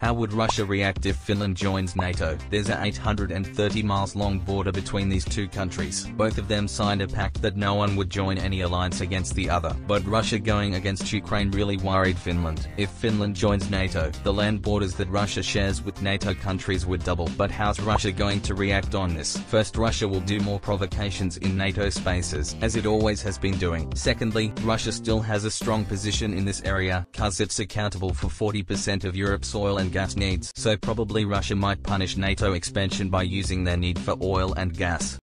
How would Russia react if Finland joins NATO? There's a 830 miles long border between these two countries. Both of them signed a pact that no one would join any alliance against the other. But Russia going against Ukraine really worried Finland. If Finland joins NATO, the land borders that Russia shares with NATO countries would double. But how's Russia going to react on this? First Russia will do more provocations in NATO spaces, as it always has been doing. Secondly, Russia still has a strong position in this area, cause it's accountable for 40% of Europe's oil and and gas needs, so probably Russia might punish NATO expansion by using their need for oil and gas.